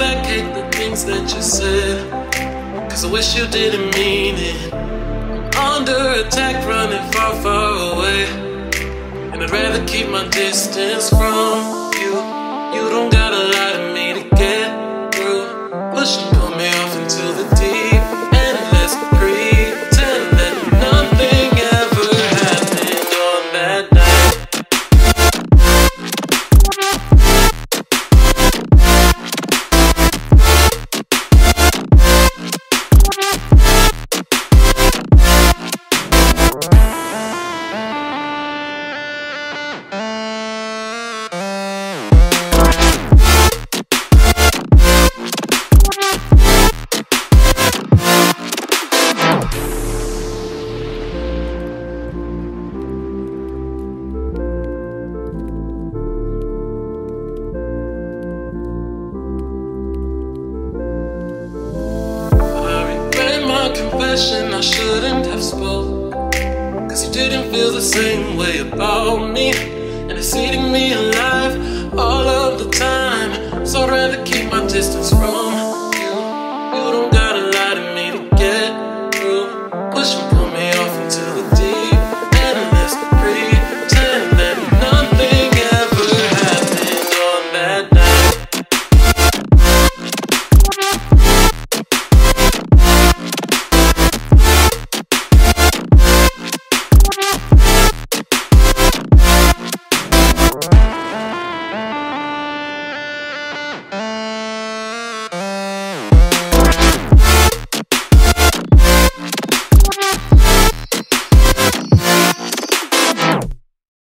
back, hate the things that you said. Cause I wish you didn't mean it. I'm under attack, running far, far away. And I'd rather keep my distance from you. You don't gotta lie to confession, I shouldn't have spoke. Cause you didn't feel the same way about me. And it's eating me alive all of the time. So I'd rather keep my distance from